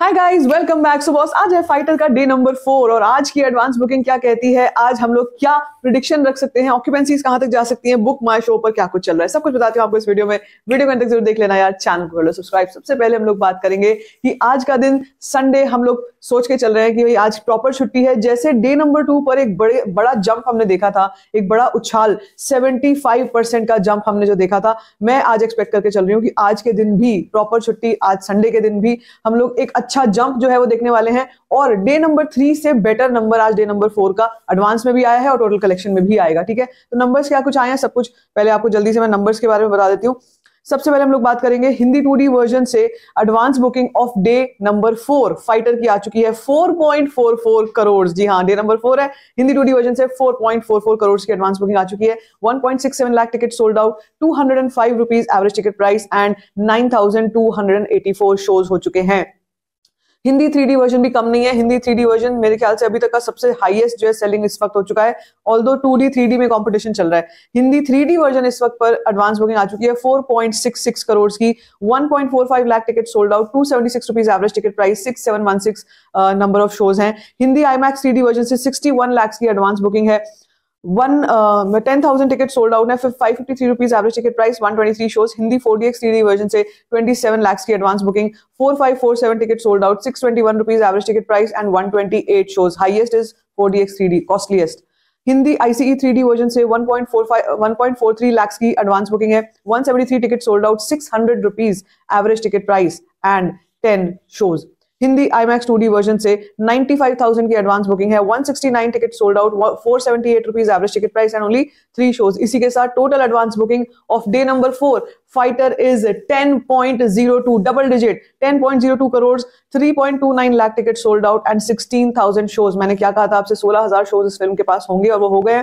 Hi guys welcome back so boss आज है fighter का डे नंबर फोर और आज की एडवांस बुकिंग क्या कहती है? आज हम लोग क्या प्रिडिक्शन रख सकते हैं? ऑक्यूपेंसीज कहाँ तक जा सकती हैं? बुक माय शो पर क्या कुछ चल रहा है? सब कुछ बताती हूँ आपको इस वीडियो में। वीडियो को अंत तक ज़रूर देख लेना यार। चैनल को कर लो सब्सक्राइब सबसे पहले हम लोग बात करेंगे कि आज का दिन संडे हम लोग सोच के चल रहे हैं कि भाई आज प्रॉपर छुट्टी है। जैसे डे नंबर टू पर एक बड़े, बड़ा जंप हमने देखा था। एक बड़ा उछाल 75 का जंप हमने जो देखा था। मैं आज एक्सपेक्ट करके चल रही हूँ कि आज के दिन भी प्रॉपर छुट्टी, आज संडे के दिन भी हम लोग एक अच्छा जंप जो है वो देखने वाले हैं। और डे नंबर थ्री से बेटर नंबर आज डे नंबर फोर का एडवांस में भी आया है और टोटल कलेक्शन में भी आएगा, ठीक है? तो नंबर्स क्या कुछ आए हैं? सब कुछ पहले आपको जल्दी से मैं नंबर्स के बारे में बता देती हूँ। सबसे पहले हम लोग बात करेंगे हिंदी टू वर्जन से advance booking of day number four Fighter की आ चुकी है। 4.44 करोड़ जी हाँ डे नंबर फोर है। हिंदी टू वर्जन से 4.44 करोड़ की एडवांस बुकिंग आ चुकी है। 1.67 lakh ticket sold out 205 rupees average ticket price and 9284 shows हो चुके हैं। हिंदी थ्री वर्जन भी कम नहीं है। हिंदी थ्री वर्जन मेरे ख्याल से अभी तक का सबसे हाईएस्ट जो है सेलिंग इस वक्त हो चुका है। ऑल दो टू डी में कॉम्पिटिशन चल रहा है। हिंदी थ्री वर्जन इस वक्त पर एडवांस बुकिंग आ चुकी है। Four point six six crore की one point four five lakh ticket sold out two rupees average ticket price six seven one six number of shows हैं। हिंदी आई मैक्स वर्जन से sixty one lakhs की advance booking है। one ten thousand ticket sold out है five fifty three rupees average ticket price one twenty three shows Hindi four D X three version से twenty seven lakhs की advance booking four five four seven ticket sold out six twenty one rupees average ticket price and one twenty eight shows highest is four D X three D costliest Hindi ICE three D version से 1.45 1.43 लाख की advance booking है 173 ticket sold out 600 rupees average ticket price and 10 shows Hindi IMAX two D version से 95,000 की advance booking है। 169 ticket sold out 478 rupees average ticket price and only three shows इसी के साथ total advance booking of day number four Fighter is 10.02 double digit 10.02 crore 3.29 lakh ticket sold out and 16,000 shows मैंने क्या कहा था आपसे? 16,000 shows इस फ़िल्म के पास होंगे और वो हो गए।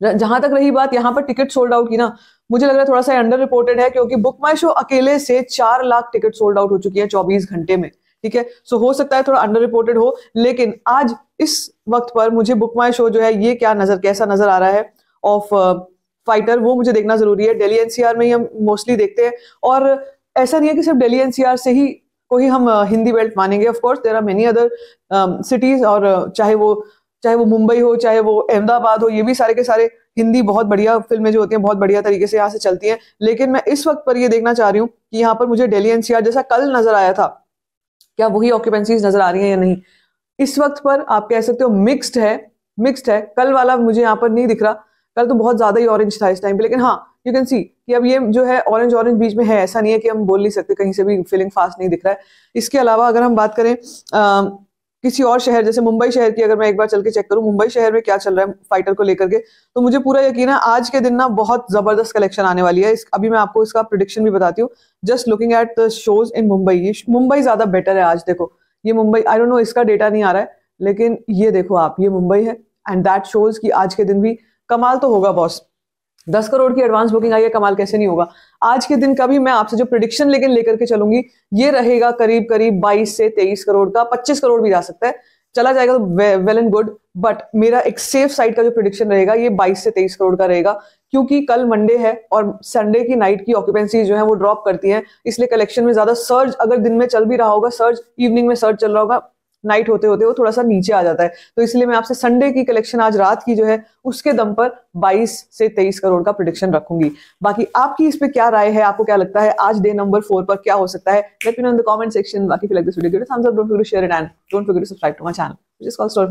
जहाँ तक रही बात यहाँ पर टिकट सोल्ड आउट की ना मुझे लग रहा है थोड़ा सा अंडर रिपोर्टेड है क्योंकि बुक माई शो अकेले से चार लाख टिकट सोल्ड आउट हो चुकी है चौबीस घंटे में। ठीक है? सो हो सकता है थोड़ा अंडर रिपोर्टेड हो लेकिन आज इस वक्त पर मुझे बुक माई शो जो है ये क्या नज़र कैसा नज़र आ रहा है ऑफ़ फाइटर uh, वो मुझे देखना ज़रूरी है। दिल्ली एनसीआर में ही हम मोस्टली देखते हैं। और ऐसा नहीं है कि सिर्फ़ दिल्ली एनसीआर से ही को ही हम uh, हिंदी बेल्ट मानेंगे। Of course there are many other cities और uh, चाहे वो चाहे वो मुंबई हो चाहे वो अहमदाबाद हो ये भी सारे के सारे हिंदी बहुत बढ़िया फ़िल्में जो होती हैं बहुत बढ़िया तरीके से यहाँ से चलती हैं। लेकिन मैं इस वक्त पर ये देखना चाह रही हूँ कि यहाँ पर मुझे दिल्ली एनसीआर जैसा कल नज़र आया था क्या वही ऑक्यूपेंसीज नज़र आ रही है या नहीं? इस वक्त पर आप कह सकते हो मिक्सड है मिक्सड है। कल वाला मुझे यहाँ पर नहीं दिख रहा। कल तो बहुत ज़्यादा ही ऑरेंज था इस टाइम पे लेकिन हाँ यू कैन सी कि अब ये जो है ऑरेंज ऑरेंज बीच में है ऐसा नहीं है कि हम बोल नहीं सकते कहीं से भी फीलिंग फास्ट नहीं दिख रहा है। इसके अलावा अगर हम बात करें आ, किसी और शहर जैसे मुंबई शहर की अगर मैं एक बार चल के चेक करूँ मुंबई शहर में क्या चल रहा है फाइटर को लेकर के तो मुझे पूरा यकीन है आज के दिन ना बहुत ज़बरदस्त कलेक्शन आने वाली है। इस, अभी मैं आपको इसका प्रिडिक्शन भी बताती हूँ। Just looking at the shows in Mumbai Mumbai ज़्यादा बेटर है आज देखो। ये मुंबई आई डोंट नो इसका डेटा नहीं आ रहा है लेकिन ये देखो आप ये मुंबई है एंड दैट शोज़ कि आज के दिन भी कमाल तो होगा बॉस दस करोड़ की एडवांस बुकिंग आई है, कमाल कैसे नहीं होगा? आज के दिन का भी मैं आपसे जो प्रिडिक्शन लेकिन लेकर के चलूँगी, ये रहेगा करीब करीब 22 से 23 करोड़ का 25 करोड़ भी जा सकता है। चला जाएगा तो वेल एंड गुड बट मेरा एक सेफ़ साइड का जो प्रिडिक्शन रहेगा, ये 22 से 23 करोड़ का रहेगा, क्योंकि कल मंडे है और संडे की नाइट की ऑक्यूपेंसी जो है वो ड्रॉप करती है, इसलिए कलेक्शन में ज़्यादा सर्ज अगर दिन में चल भी रहा होगा सर्ज इवनिंग में सर्ज चल रहा होगा नाइट होते होते वो थोड़ा सा नीचे आ जाता है। तो इसलिए मैं आपसे संडे की कलेक्शन आज रात की जो है, उसके दम पर 22 से 23 करोड़ का प्रोडिक्शन रखूँगी। बाकी आपकी इस पर क्या राय है? आपको क्या लगता है? आज डे नंबर फोर पर क्या हो सकता है? Let me know in the comment section बाकी like this video don't forget to share it and don't forget to subscribe to my channel store